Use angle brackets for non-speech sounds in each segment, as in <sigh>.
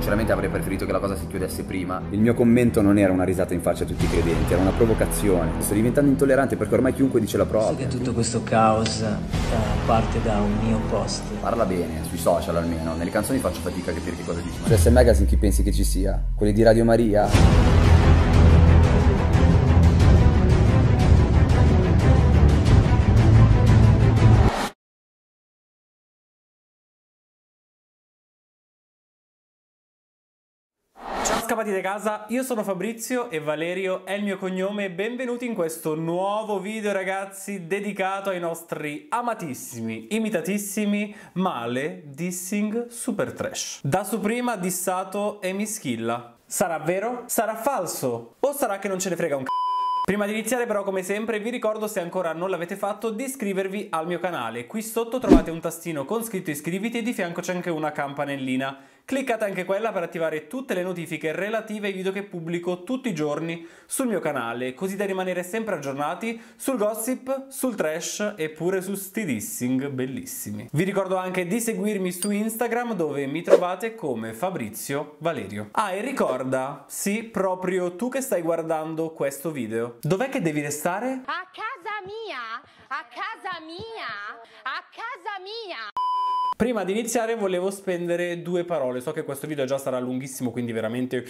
Sinceramente avrei preferito che la cosa si chiudesse prima. Il mio commento non era una risata in faccia a tutti i credenti, era una provocazione. Sto diventando intollerante perché ormai chiunque dice la propria. Che tutto questo caos uh, parte da un mio post. Parla bene, sui social almeno. Nelle canzoni faccio fatica a capire che cosa dici. Su S Magazine chi pensi che ci sia? Quelli di Radio Maria? Da casa, io sono Fabrizio e Valerio è il mio cognome benvenuti in questo nuovo video ragazzi dedicato ai nostri amatissimi, imitatissimi male dissing super trash. Da su prima dissato e mischilla. Sarà vero? Sarà falso? O sarà che non ce ne frega un c***o? Prima di iniziare però come sempre vi ricordo se ancora non l'avete fatto di iscrivervi al mio canale. Qui sotto trovate un tastino con scritto iscriviti e di fianco c'è anche una campanellina. Cliccate anche quella per attivare tutte le notifiche relative ai video che pubblico tutti i giorni sul mio canale, così da rimanere sempre aggiornati sul gossip, sul trash e pure su sti dissing bellissimi. Vi ricordo anche di seguirmi su Instagram dove mi trovate come Fabrizio Valerio. Ah, e ricorda, sì, proprio tu che stai guardando questo video, dov'è che devi restare? A casa mia! A casa mia! A casa mia! Prima di iniziare volevo spendere due parole, so che questo video già sarà lunghissimo quindi veramente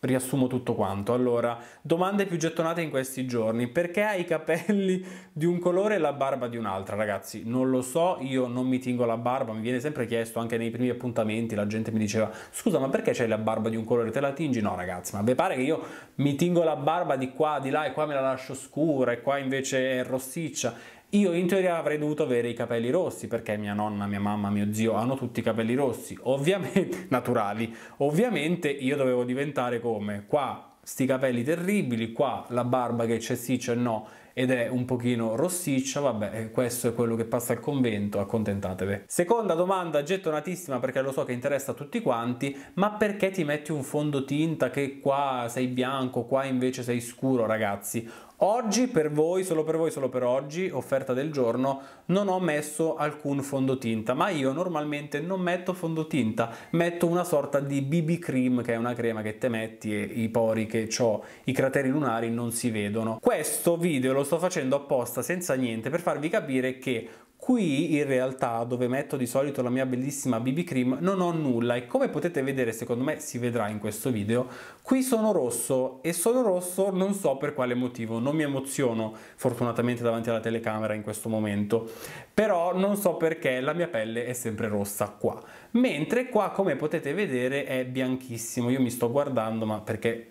riassumo tutto quanto. Allora, domande più gettonate in questi giorni, perché hai i capelli di un colore e la barba di un'altra? Ragazzi, non lo so, io non mi tingo la barba, mi viene sempre chiesto anche nei primi appuntamenti, la gente mi diceva scusa ma perché c'hai la barba di un colore, te la tingi? No ragazzi, ma vi pare che io mi tingo la barba di qua, di là e qua me la lascio scura e qua invece è rossiccia io in teoria avrei dovuto avere i capelli rossi perché mia nonna, mia mamma, mio zio hanno tutti i capelli rossi, ovviamente <laughs> naturali. Ovviamente io dovevo diventare come qua sti capelli terribili, qua la barba che c'è sì c'è no ed è un pochino rossiccia, vabbè, eh, questo è quello che passa al convento, accontentatevi. Seconda domanda gettonatissima perché lo so che interessa a tutti quanti, ma perché ti metti un fondotinta che qua sei bianco, qua invece sei scuro, ragazzi? Oggi per voi, solo per voi, solo per oggi, offerta del giorno, non ho messo alcun fondotinta, ma io normalmente non metto fondotinta, metto una sorta di BB cream, che è una crema che te metti e i pori che ho, i crateri lunari non si vedono. Questo video lo sto facendo apposta senza niente per farvi capire che Qui in realtà dove metto di solito la mia bellissima BB cream non ho nulla e come potete vedere secondo me si vedrà in questo video qui sono rosso e sono rosso non so per quale motivo non mi emoziono fortunatamente davanti alla telecamera in questo momento però non so perché la mia pelle è sempre rossa qua. Mentre qua come potete vedere è bianchissimo io mi sto guardando ma perché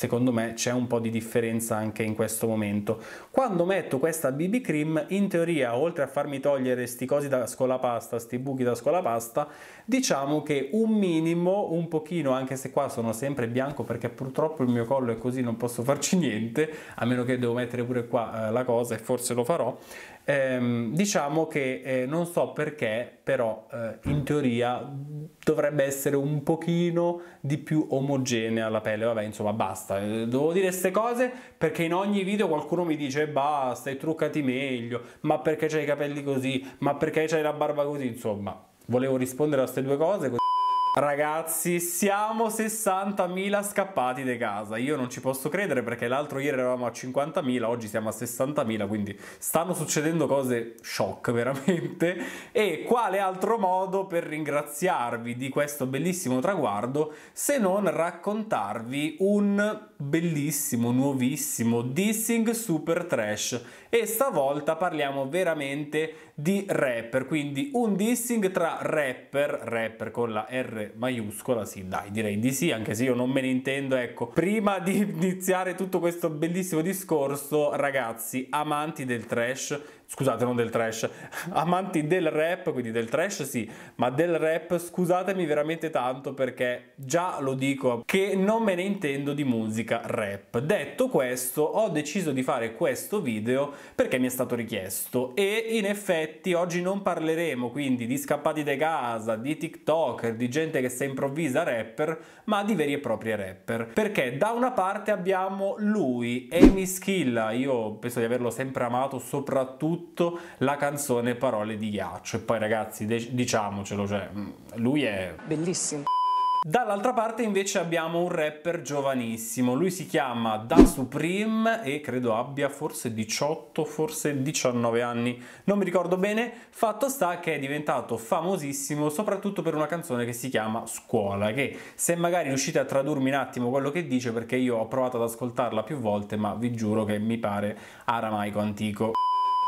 secondo me c'è un po' di differenza anche in questo momento. Quando metto questa BB cream, in teoria, oltre a farmi togliere sti cosi da scolapasta, sti buchi da scolapasta, diciamo che un minimo, un pochino, anche se qua sono sempre bianco perché purtroppo il mio collo è così, non posso farci <laughs> niente, a meno che devo mettere pure qua eh, la cosa e forse lo farò, ehm, diciamo che eh, non so perché, però eh, in teoria dovrebbe essere un pochino di più omogenea la pelle, vabbè insomma basta, eh, devo dire queste cose perché in ogni video qualcuno mi dice basta, hai truccati meglio, ma perché c'hai i capelli così, ma perché c'hai la barba così, insomma volevo rispondere a queste due cose. Ragazzi, siamo 60.000 scappati di casa. Io non ci posso credere perché l'altro ieri eravamo a 50.000, oggi siamo a 60.000, quindi stanno succedendo cose shock <laughs> veramente. E quale altro modo per ringraziarvi di questo bellissimo traguardo se non raccontarvi un bellissimo, nuovissimo dissing super trash. E stavolta parliamo veramente di rapper, quindi un dissing tra rapper, rapper con la R maiuscola, sì dai direi di sì, anche se io non me ne intendo, ecco. Prima di <laughs> iniziare tutto questo bellissimo discorso, ragazzi, amanti del trash, scusate non del trash, amanti del rap, quindi del trash sì, ma del rap scusatemi veramente tanto perché già lo dico che non me ne intendo di musica rap. Detto questo ho deciso di fare questo video perché mi è stato richiesto e in effetti oggi non parleremo quindi di scappati di casa, di tiktoker, di gente che si improvvisa rapper, ma di veri e propri rapper. Perché da una parte abbiamo lui, Amy Schilla, io penso di averlo sempre amato soprattutto soprattutto la canzone Parole di ghiaccio. E poi ragazzi, diciamocelo, cioè, mm, lui è... Bellissimo. Dall'altra parte invece abbiamo un rapper giovanissimo, lui si chiama Da Supreme e credo abbia forse 18, forse 19 anni, non mi ricordo bene, fatto sta che è diventato famosissimo soprattutto per una canzone che si chiama Scuola, che se magari riuscite a tradurmi un attimo quello che dice perché io ho provato ad ascoltarla più volte ma vi giuro che mi pare aramaico antico.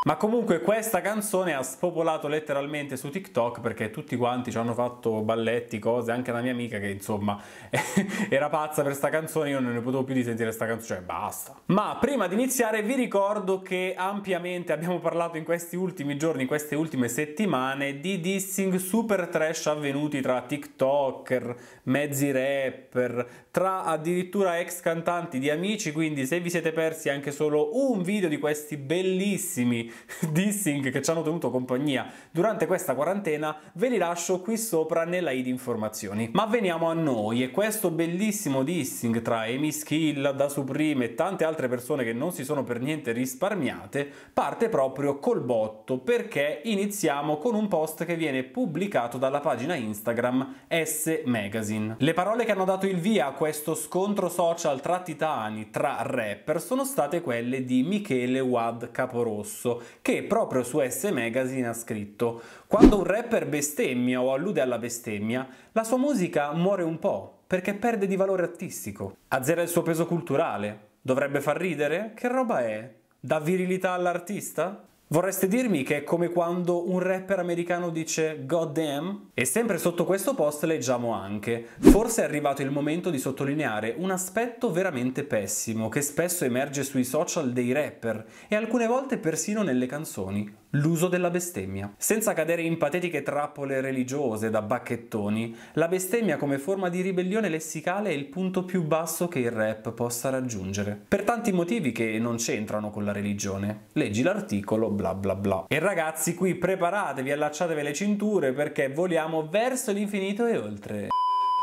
Ma comunque questa canzone ha spopolato letteralmente su TikTok perché tutti quanti ci hanno fatto balletti, cose, anche la mia amica che insomma <laughs> era pazza per sta canzone, io non ne potevo più di sentire sta canzone, cioè basta. Ma prima di iniziare vi ricordo che ampiamente abbiamo parlato in questi ultimi giorni, in queste ultime settimane di dissing super trash avvenuti tra TikToker, mezzi rapper, tra addirittura ex cantanti di amici, quindi se vi siete persi anche solo un video di questi bellissimi <laughs> dissing che ci hanno tenuto compagnia durante questa quarantena ve li lascio qui sopra nella i di informazioni. Ma veniamo a noi e questo bellissimo dissing tra Amy Skill, Da Supreme e tante altre persone che non si sono per niente risparmiate parte proprio col botto perché iniziamo con un post che viene pubblicato dalla pagina Instagram S Magazine. Le parole che hanno dato il via a questo scontro social tra titani, tra rapper, sono state quelle di Michele Wad Caporosso che proprio su S Magazine ha scritto quando un rapper bestemmia o allude alla bestemmia, la sua musica muore un po' perché perde di valore artistico, azzera il suo peso culturale. Dovrebbe far ridere? Che roba è? Dà virilità all'artista? Vorreste dirmi che è come quando un rapper americano dice God damn? E sempre sotto questo post leggiamo anche Forse è arrivato il momento di sottolineare un aspetto veramente pessimo che spesso emerge sui social dei rapper e alcune volte persino nelle canzoni l'uso della bestemmia. Senza cadere in patetiche trappole religiose da bacchettoni, la bestemmia come forma di ribellione lessicale è il punto più basso che il rap possa raggiungere. Per tanti motivi che non c'entrano con la religione. Leggi l'articolo bla bla bla. E ragazzi qui preparatevi, allacciatevi le cinture perché voliamo verso l'infinito e oltre.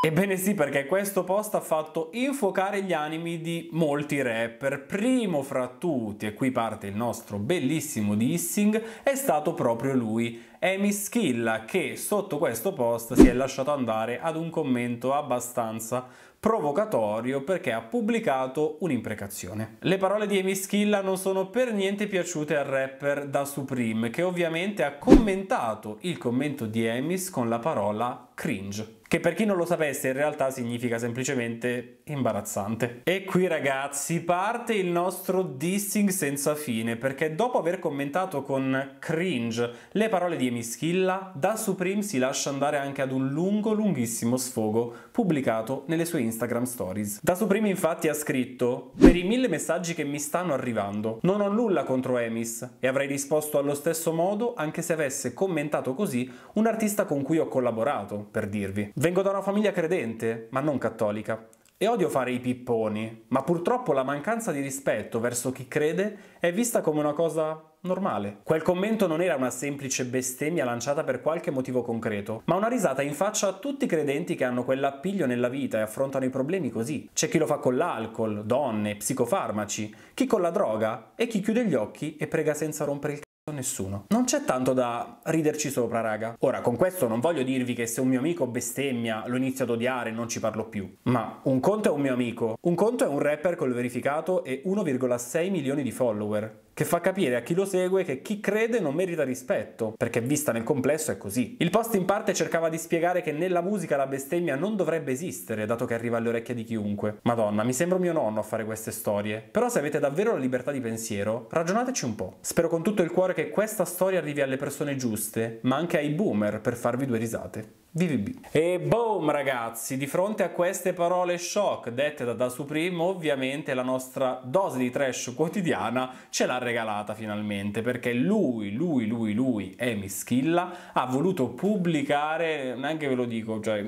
Ebbene sì, perché questo post ha fatto infuocare gli animi di molti rapper. Primo fra tutti, e qui parte il nostro bellissimo dissing, è stato proprio lui, Amy Schilla, che sotto questo post si è lasciato andare ad un commento abbastanza provocatorio perché ha pubblicato un'imprecazione. Le parole di Amy Schilla non sono per niente piaciute al rapper da Supreme, che ovviamente ha commentato il commento di Amis con la parola cringe che per chi non lo sapesse in realtà significa semplicemente imbarazzante. E qui ragazzi parte il nostro dissing senza fine, perché dopo aver commentato con cringe le parole di Emischilla, da Supreme si lascia andare anche ad un lungo, lunghissimo sfogo pubblicato nelle sue Instagram stories. Da Supreme infatti ha scritto Per i mille messaggi che mi stanno arrivando, non ho nulla contro Emis e avrei risposto allo stesso modo anche se avesse commentato così un artista con cui ho collaborato, per dirvi. Vengo da una famiglia credente, ma non cattolica. E odio fare i pipponi, ma purtroppo la mancanza di rispetto verso chi crede è vista come una cosa normale. Quel commento non era una semplice bestemmia lanciata per qualche motivo concreto, ma una risata in faccia a tutti i credenti che hanno quell'appiglio nella vita e affrontano i problemi così. C'è chi lo fa con l'alcol, donne, psicofarmaci, chi con la droga e chi chiude gli occhi e prega senza rompere il nessuno. Non c'è tanto da riderci sopra, raga. Ora, con questo non voglio dirvi che se un mio amico bestemmia lo inizio ad odiare e non ci parlo più. Ma un conto è un mio amico, un conto è un rapper col verificato e 1,6 milioni di follower che fa capire a chi lo segue che chi crede non merita rispetto, perché vista nel complesso è così. Il post in parte cercava di spiegare che nella musica la bestemmia non dovrebbe esistere, dato che arriva alle orecchie di chiunque. Madonna, mi sembra mio nonno a fare queste storie. Però se avete davvero la libertà di pensiero, ragionateci un po'. Spero con tutto il cuore che questa storia arrivi alle persone giuste, ma anche ai boomer per farvi due risate. VVB. E boom ragazzi, di fronte a queste parole shock dette da Da Supreme, ovviamente la nostra dose di trash quotidiana ce l'ha regalata finalmente, perché lui, lui, lui, lui, Amy Schilla, ha voluto pubblicare, neanche ve lo dico, cioè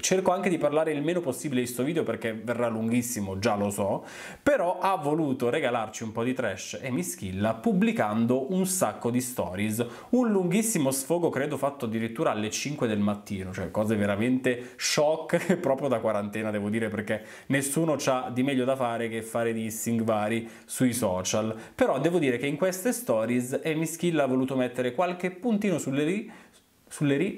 cerco anche di parlare il meno possibile di questo video perché verrà lunghissimo, già lo so, però ha voluto regalarci un po' di trash Amy Schilla pubblicando un sacco di stories, un lunghissimo sfogo credo fatto addirittura alle 5 del mattino casino, cioè cose veramente shock <laughs> proprio da quarantena devo dire perché nessuno ha di meglio da fare che fare dissing vari sui social. Però devo dire che in queste stories Amy Skill ha voluto mettere qualche puntino sulle ri, sulle ri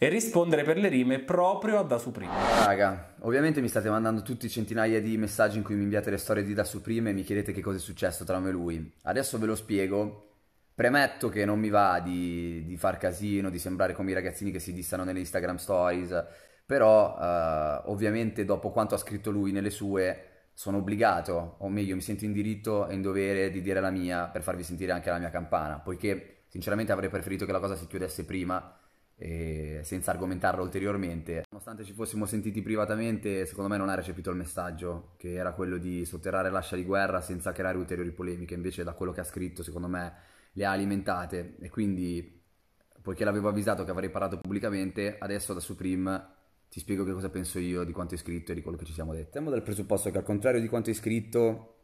e rispondere per le rime proprio a Da Supreme. Raga, ovviamente mi state mandando tutti centinaia di messaggi in cui mi inviate le storie di Da Supreme e mi chiedete che cosa è successo tra me e lui. Adesso ve lo spiego. Premetto che non mi va di, di far casino, di sembrare come i ragazzini che si dissano nelle Instagram stories, però eh, ovviamente dopo quanto ha scritto lui nelle sue sono obbligato, o meglio mi sento in diritto e in dovere di dire la mia per farvi sentire anche la mia campana, poiché sinceramente avrei preferito che la cosa si chiudesse prima e senza argomentarlo ulteriormente. Nonostante ci fossimo sentiti privatamente, secondo me non ha recepito il messaggio, che era quello di sotterrare l'ascia di guerra senza creare ulteriori polemiche, invece da quello che ha scritto secondo me le ha alimentate e quindi poiché l'avevo avvisato che avrei parlato pubblicamente, adesso da Supreme ti spiego che cosa penso io di quanto hai scritto e di quello che ci siamo detti. Partiamo dal presupposto che al contrario di quanto hai scritto,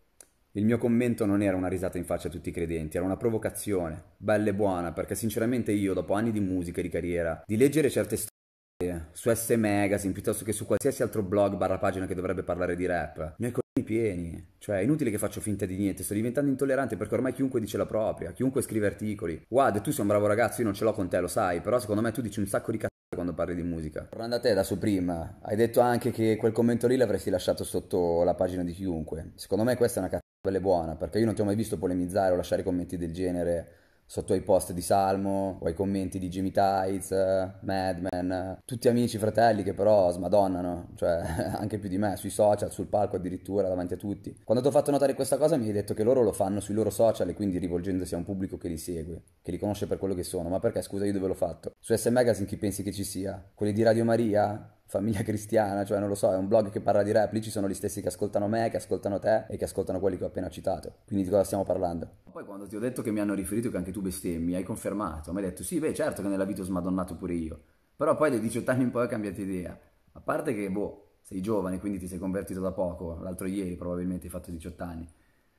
il mio commento non era una risata in faccia a tutti i credenti, era una provocazione, bella e buona, perché sinceramente io, dopo anni di musica e di carriera, di leggere certe storie su S Magazine piuttosto che su qualsiasi altro blog barra pagina che dovrebbe parlare di rap, ne ho i pieni. Cioè, è inutile che faccio finta di niente, sto diventando intollerante perché ormai chiunque dice la propria, chiunque scrive articoli. Guarda, tu sei un bravo ragazzo, io non ce l'ho con te, lo sai, però secondo me tu dici un sacco di cazzo quando parli di musica. Tornando a te da Supreme, hai detto anche che quel commento lì l'avresti lasciato sotto la pagina di chiunque. Secondo me questa è una cazzo bella buona, perché io non ti ho mai visto polemizzare o lasciare commenti del genere sotto ai post di Salmo o ai commenti di Jimmy Tights, Madman, tutti amici, fratelli che però smadonnano, cioè <laughs> anche più di me, sui social, sul palco addirittura, davanti a tutti. Quando ti ho fatto notare questa cosa mi hai detto che loro lo fanno sui loro social e quindi rivolgendosi a un pubblico che li segue, che li conosce per quello che sono. Ma perché scusa io dove l'ho fatto? Su S Magazine chi pensi che ci sia? Quelli di Radio Maria? Famiglia cristiana, cioè non lo so, è un blog che parla di rap, lì ci sono gli stessi che ascoltano me, che ascoltano te e che ascoltano quelli che ho appena citato. Quindi di cosa stiamo parlando? Poi quando ti ho detto che mi hanno riferito che anche tu bestemmi, hai confermato, mi hai detto sì, beh certo che nella vita ho smadonnato pure io, però poi dai 18 anni in poi ho cambiato idea, a parte che boh, sei giovane quindi ti sei convertito da poco, l'altro ieri probabilmente hai fatto 18 anni.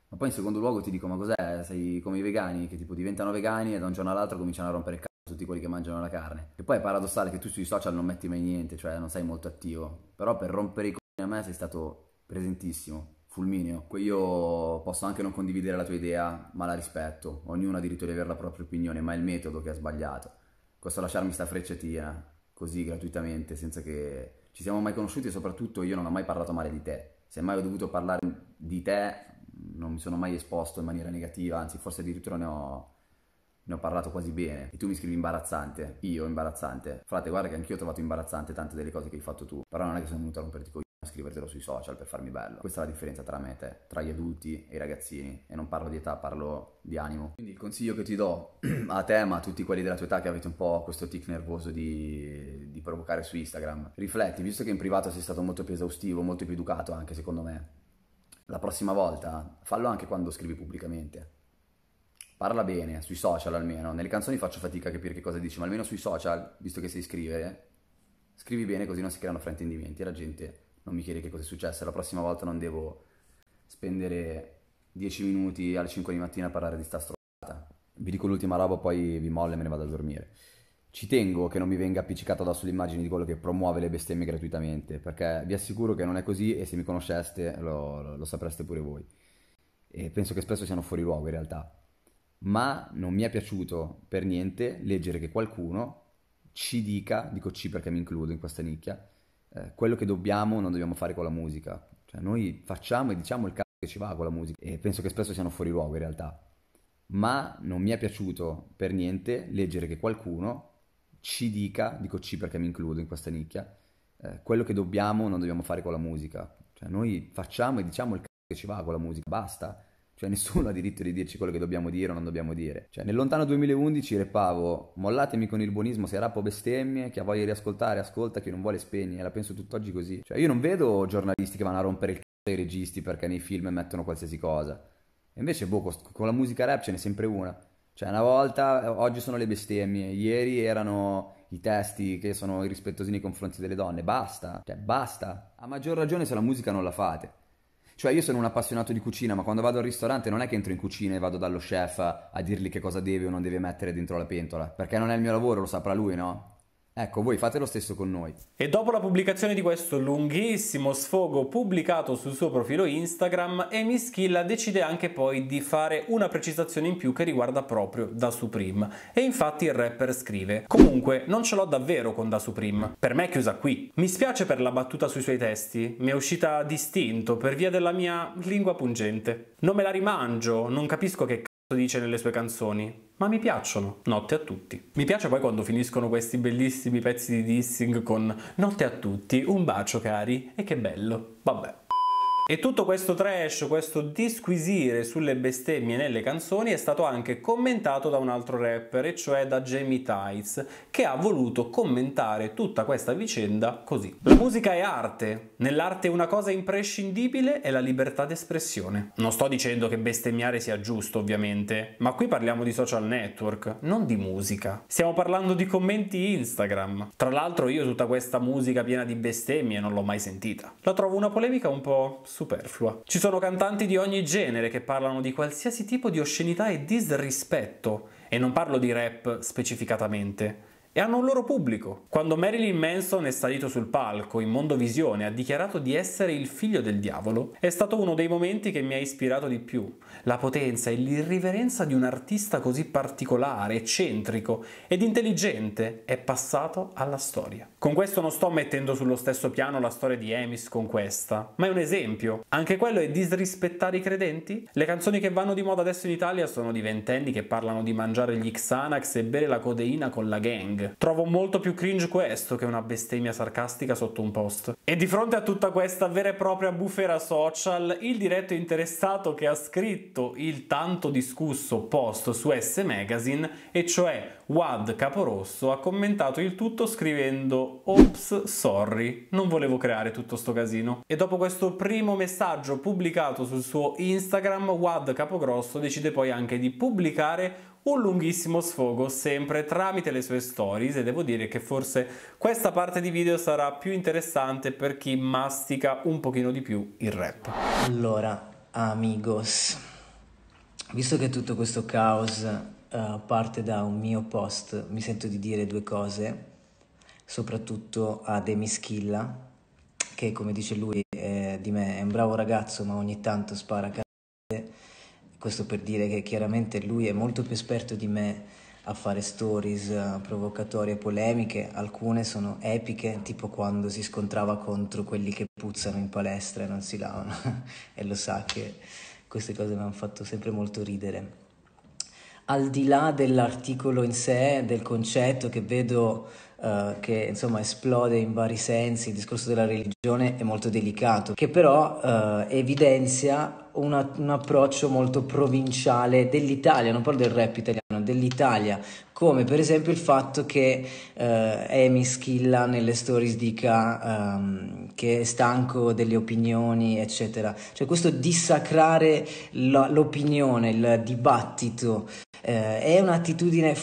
Ma poi in secondo luogo ti dico, ma cos'è? Sei come i vegani che tipo diventano vegani e da un giorno all'altro cominciano a rompere il cazzo tutti quelli che mangiano la carne. E poi è paradossale che tu sui social non metti mai niente, cioè non sei molto attivo. Però per rompere i coglioni a me sei stato presentissimo, fulmineo. Io posso anche non condividere la tua idea, ma la rispetto. Ognuno ha diritto di avere la propria opinione, ma è il metodo che ha sbagliato. Questo lasciarmi sta frecciatina, così gratuitamente, senza che ci siamo mai conosciuti e soprattutto io non ho mai parlato male di te. Se mai ho dovuto parlare di te, non mi sono mai esposto in maniera negativa, anzi forse addirittura ne ho ne ho parlato quasi bene e tu mi scrivi imbarazzante, io imbarazzante. Frate, guarda che anch'io ho trovato imbarazzante tante delle cose che hai fatto tu, però non è che sono venuto a romperti con a scrivertelo sui social per farmi bello. Questa è la differenza tra me e te, tra gli adulti e i ragazzini. E non parlo di età, parlo di animo. Quindi il consiglio che ti do <clears throat> a te, ma a tutti quelli della tua età che avete un po' questo tic nervoso di, di provocare su Instagram, rifletti, visto che in privato sei stato molto più esaustivo, molto più educato anche secondo me. La prossima volta fallo anche quando scrivi pubblicamente parla bene, sui social almeno. Nelle canzoni faccio fatica a capire che cosa dici, ma almeno sui social, visto che sai scrivere, scrivi bene così non si creano fraintendimenti e la gente non mi chiede che cosa è successo. La prossima volta non devo spendere 10 minuti alle 5 di mattina a parlare di sta stronzata. Vi dico l'ultima roba, poi vi mollo e me ne vado a dormire. Ci tengo che non mi venga appiccicato addosso l'immagine di quello che promuove le bestemmie gratuitamente, perché vi assicuro che non è così e se mi conosceste lo, lo, lo sapreste pure voi. E penso che spesso siano fuori luogo in realtà ma non mi è piaciuto per niente leggere che qualcuno ci dica, dico ci perché mi includo in questa nicchia, eh, quello che dobbiamo o non dobbiamo fare con la musica. Cioè noi facciamo e diciamo il cazzo che ci va con la musica e penso che spesso siano fuori luogo in realtà. Ma non mi è piaciuto per niente leggere che qualcuno ci dica, dico ci perché mi includo in questa nicchia, eh, quello che dobbiamo o non dobbiamo fare con la musica. Cioè noi facciamo e diciamo il cazzo che ci va con la musica, basta cioè <laughs> nessuno ha diritto di dirci quello che dobbiamo dire o non dobbiamo dire. Cioè nel lontano 2011 repavo mollatemi con il buonismo se rappo bestemmie, chi ha voglia di ascoltare ascolta, chi non vuole spegne, e la penso tutt'oggi così. Cioè io non vedo giornalisti che vanno a rompere il c***o ai registi perché nei film mettono qualsiasi cosa. E invece boh, con la musica rap ce n'è sempre una. Cioè una volta, oggi sono le bestemmie, ieri erano i testi che sono irrispettosi nei confronti delle donne, basta, cioè basta. A maggior ragione se la musica non la fate. Cioè io sono un appassionato di cucina, ma quando vado al ristorante non è che entro in cucina e vado dallo chef a dirgli che cosa deve o non deve mettere dentro la pentola, perché non è il mio lavoro, lo saprà lui, no? Ecco, voi fate lo stesso con noi. E dopo la pubblicazione di questo lunghissimo sfogo pubblicato sul suo profilo Instagram, Amy Schilla decide anche poi di fare una precisazione in più che riguarda proprio Da Supreme. E infatti il rapper scrive: Comunque, non ce l'ho davvero con Da Supreme. Per me è chiusa qui. Mi spiace per la battuta sui suoi testi, mi è uscita distinto per via della mia lingua pungente. Non me la rimangio, non capisco che dice nelle sue canzoni, ma mi piacciono. Notte a tutti. Mi piace poi quando finiscono questi bellissimi pezzi di dissing con Notte a tutti, un bacio cari, e che bello. Vabbè. E tutto questo trash, questo disquisire sulle bestemmie nelle canzoni è stato anche commentato da un altro rapper, e cioè da Jamie Tights, che ha voluto commentare tutta questa vicenda così. La musica è arte, nell'arte una cosa imprescindibile è la libertà d'espressione. Non sto dicendo che bestemmiare sia giusto, ovviamente, ma qui parliamo di social network, non di musica. Stiamo parlando di commenti Instagram. Tra l'altro io tutta questa musica piena di bestemmie non l'ho mai sentita. La trovo una polemica un po' superflua. Ci sono cantanti di ogni genere che parlano di qualsiasi tipo di oscenità e disrispetto, e non parlo di rap specificatamente e hanno un loro pubblico. Quando Marilyn Manson è salito sul palco in Mondovisione e ha dichiarato di essere il figlio del diavolo, è stato uno dei momenti che mi ha ispirato di più. La potenza e l'irriverenza di un artista così particolare, eccentrico ed intelligente è passato alla storia. Con questo non sto mettendo sullo stesso piano la storia di Emis con questa, ma è un esempio. Anche quello è disrispettare i credenti? Le canzoni che vanno di moda adesso in Italia sono di ventenni che parlano di mangiare gli Xanax e bere la codeina con la gang. Trovo molto più cringe questo che una bestemmia sarcastica sotto un post. E di fronte a tutta questa vera e propria bufera social, il diretto interessato che ha scritto il tanto discusso post su S Magazine, e cioè Wad Caporosso, ha commentato il tutto scrivendo Ops, sorry, non volevo creare tutto sto casino. E dopo questo primo messaggio pubblicato sul suo Instagram, Wad Capogrosso decide poi anche di pubblicare un lunghissimo sfogo sempre tramite le sue stories e devo dire che forse questa parte di video sarà più interessante per chi mastica un pochino di più il rap. Allora, amigos, visto che tutto questo caos uh, parte da un mio post, mi sento di dire due cose, soprattutto a Demi Schilla, che come dice lui è, di me è un bravo ragazzo ma ogni tanto spara cazzo questo per dire che chiaramente lui è molto più esperto di me a fare stories uh, provocatorie polemiche, alcune sono epiche, tipo quando si scontrava contro quelli che puzzano in palestra e non si lavano, <laughs> e lo sa che queste cose mi hanno fatto sempre molto ridere. Al di là dell'articolo in sé, del concetto che vedo uh, che insomma esplode in vari sensi, il discorso della religione è molto delicato, che però uh, evidenzia una, un approccio molto provinciale dell'Italia, non parlo del rap italiano, dell'Italia, come per esempio il fatto che uh, Amy Schilla nelle stories dica um, che è stanco delle opinioni, eccetera. Cioè questo dissacrare l'opinione, il dibattito, uh, è un'attitudine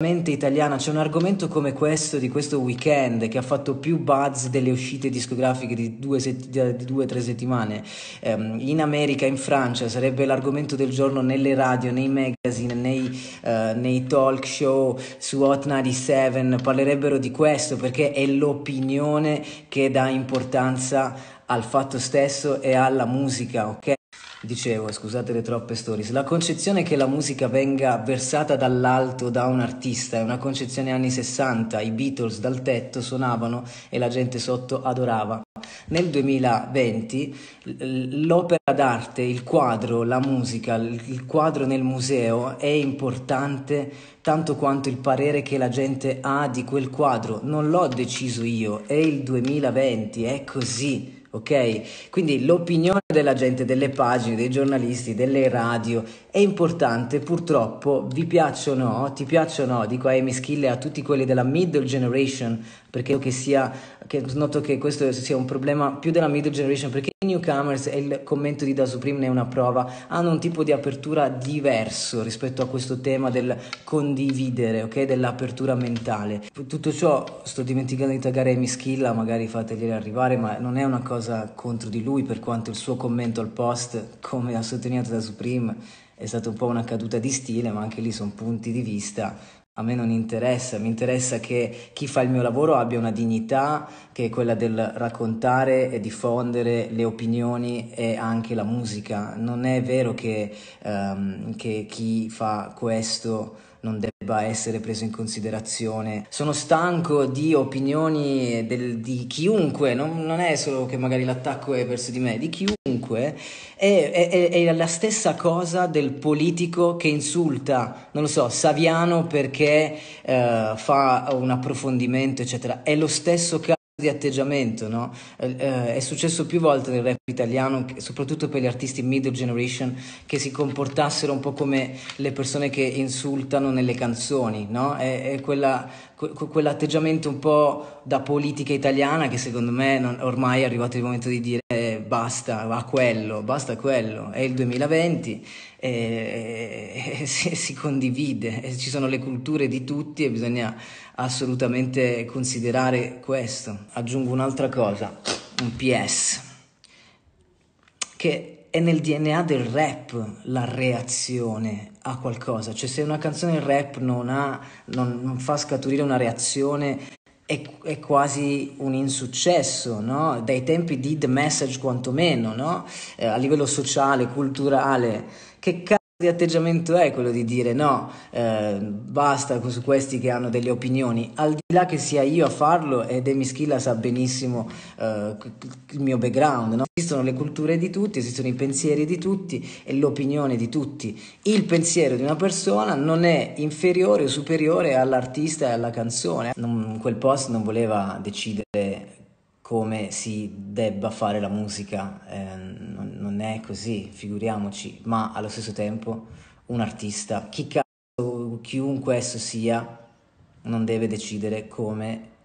italiana c'è un argomento come questo di questo weekend che ha fatto più buzz delle uscite discografiche di due o tre settimane um, in America, in Francia sarebbe l'argomento del giorno nelle radio, nei magazine, nei, uh, nei talk show su Hot 97 parlerebbero di questo perché è l'opinione che dà importanza al fatto stesso e alla musica, ok? Dicevo, scusate le troppe stories, la concezione che la musica venga versata dall'alto da un artista è una concezione anni 60, i Beatles dal tetto suonavano e la gente sotto adorava. Nel 2020 l'opera d'arte, il quadro, la musica, il quadro nel museo è importante tanto quanto il parere che la gente ha di quel quadro. Non l'ho deciso io, è il 2020, è così ok? Quindi l'opinione della gente, delle pagine, dei giornalisti, delle radio è importante, purtroppo vi piaccia o no, ti piaccia o no, dico a Amy Skill e a tutti quelli della middle generation, perché che sia, che noto che questo sia un problema più della middle generation, perché i newcomers, e il commento di Da Supreme ne è una prova, hanno un tipo di apertura diverso rispetto a questo tema del condividere, ok? Dell'apertura mentale. Tutto ciò sto dimenticando di taggare Amy Schilla, magari fategliele arrivare, ma non è una cosa contro di lui, per quanto il suo commento al post, come ha sottolineato Da Supreme, è stata un po' una caduta di stile, ma anche lì sono punti di vista a me non interessa, mi interessa che chi fa il mio lavoro abbia una dignità che è quella del raccontare e diffondere le opinioni e anche la musica. Non è vero che, um, che chi fa questo non debba essere preso in considerazione. Sono stanco di opinioni del, di chiunque, non, non, è solo che magari l'attacco è verso di me, di chiunque. È, è, è, la stessa cosa del politico che insulta, non lo so, Saviano perché uh, fa un approfondimento, eccetera. È lo stesso caso di atteggiamento, no? Eh, eh, è successo più volte nel rap italiano, soprattutto per gli artisti middle generation, che si comportassero un po' come le persone che insultano nelle canzoni, no? È, è quella, que, quell'atteggiamento un po' da politica italiana che secondo me non, ormai è arrivato il momento di dire basta a quello, basta a quello, è il 2020 e, e si, si condivide, e ci sono le culture di tutti e bisogna assolutamente considerare questo. Aggiungo un'altra cosa, un PS, che è nel DNA del rap la reazione a qualcosa, cioè se una canzone rap non, ha, non, non fa scaturire una reazione è, è, quasi un insuccesso, no? dai tempi di The Message quantomeno, no? eh, a livello sociale, culturale, che cazzo di atteggiamento è quello di dire no, eh, basta su questi che hanno delle opinioni, al di là che sia io a farlo ed Emi Schilla sa benissimo eh, il mio background, no? esistono le culture di tutti, esistono i pensieri di tutti e l'opinione di tutti. Il pensiero di una persona non è inferiore o superiore all'artista e alla canzone. Non, quel post non voleva decidere come si debba fare la musica, eh, non, non, è così, figuriamoci, ma allo stesso tempo un artista, chi cazzo, chiunque esso sia, non deve decidere come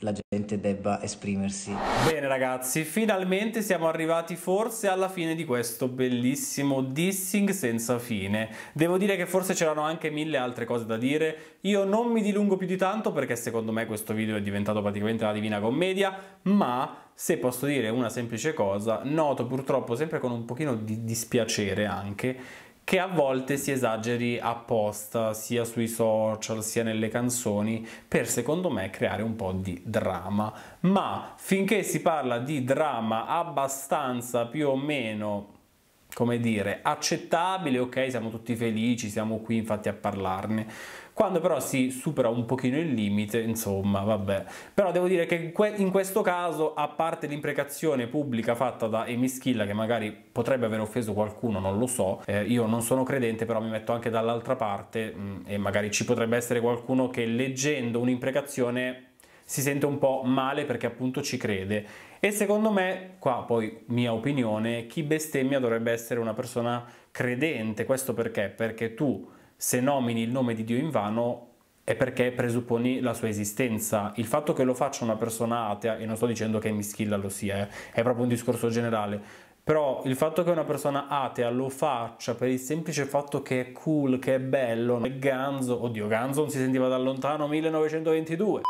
la gente debba esprimersi. Bene ragazzi, finalmente siamo arrivati forse alla fine di questo bellissimo dissing senza fine. Devo dire che forse c'erano anche mille altre cose da dire, io non mi dilungo più di tanto perché secondo me questo video è diventato praticamente la Divina Commedia, ma se posso dire una semplice cosa, noto purtroppo sempre con un pochino di dispiacere anche che a volte si esageri apposta sia sui social sia nelle canzoni per secondo me creare un po' di dramma ma finché si parla di dramma abbastanza più o meno come dire accettabile ok siamo tutti felici siamo qui infatti a parlarne quando però si supera un pochino il limite, insomma, vabbè. Però devo dire che in questo caso, a parte l'imprecazione pubblica fatta da Emischilla, che magari potrebbe aver offeso qualcuno, non lo so, eh, io non sono credente, però mi metto anche dall'altra parte mh, mm, e magari ci potrebbe essere qualcuno che leggendo un'imprecazione si sente un po' male perché appunto ci crede. E secondo me, qua poi mia opinione, chi bestemmia dovrebbe essere una persona credente. Questo perché? Perché tu se nomini il nome di Dio in vano è perché presupponi la sua esistenza. Il fatto che lo faccia una persona atea, e non sto dicendo che Mischilla lo sia, eh, è proprio un discorso generale, però il fatto che una persona atea lo faccia per il semplice fatto che è cool, che è bello, è Ganzo, oddio Ganzo non si sentiva da lontano 1922.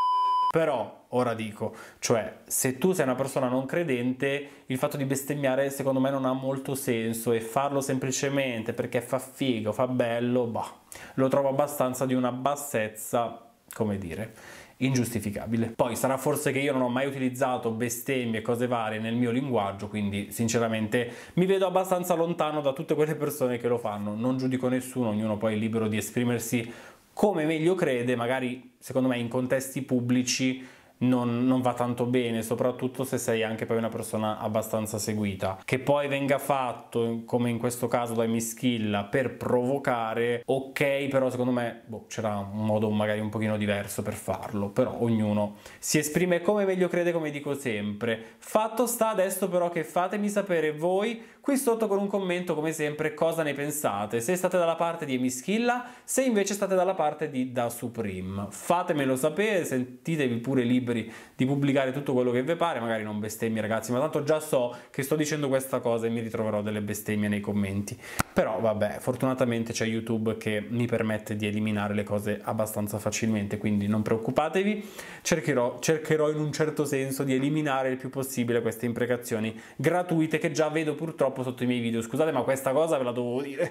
Però, ora dico, cioè, se tu sei una persona non credente, il fatto di bestemmiare secondo me non ha molto senso e farlo semplicemente perché fa figo, fa bello, bah, lo trovo abbastanza di una bassezza, come dire, ingiustificabile. Poi sarà forse che io non ho mai utilizzato bestemmie e cose varie nel mio linguaggio, quindi sinceramente mi vedo abbastanza lontano da tutte quelle persone che lo fanno. Non giudico nessuno, ognuno poi è libero di esprimersi come meglio crede, magari secondo me in contesti pubblici non, non, va tanto bene, soprattutto se sei anche poi una persona abbastanza seguita. Che poi venga fatto, come in questo caso da Mischilla, per provocare, ok, però secondo me boh, c'era un modo magari un pochino diverso per farlo, però ognuno si esprime come meglio crede, come dico sempre. Fatto sta adesso però che fatemi sapere voi qui sotto con un commento come sempre cosa ne pensate, se state dalla parte di Emischilla, se invece state dalla parte di Da Supreme. Fatemelo sapere, sentitevi pure liberi di pubblicare tutto quello che vi pare, magari non bestemmie ragazzi, ma tanto già so che sto dicendo questa cosa e mi ritroverò delle bestemmie nei commenti. Però vabbè, fortunatamente c'è YouTube che mi permette di eliminare le cose abbastanza facilmente, quindi non preoccupatevi, cercherò, cercherò in un certo senso di eliminare il più possibile queste imprecazioni gratuite che già vedo purtroppo sotto i miei video. Scusate, ma questa cosa ve la dovevo dire.